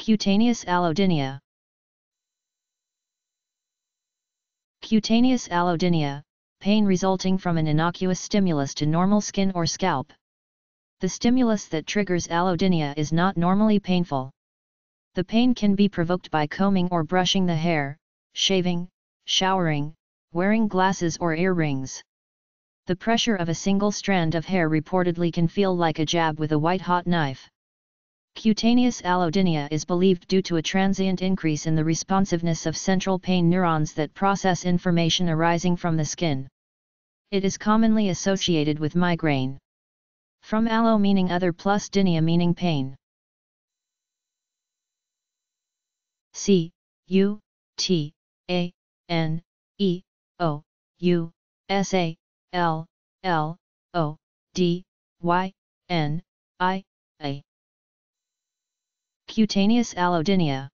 Cutaneous allodynia Cutaneous allodynia, pain resulting from an innocuous stimulus to normal skin or scalp. The stimulus that triggers allodynia is not normally painful. The pain can be provoked by combing or brushing the hair, shaving, showering, wearing glasses or earrings. The pressure of a single strand of hair reportedly can feel like a jab with a white-hot knife. Cutaneous allodynia is believed due to a transient increase in the responsiveness of central pain neurons that process information arising from the skin. It is commonly associated with migraine. From allo meaning other plus dynia meaning pain. C U T A N E O U S A L L O D Y N I A Cutaneous allodynia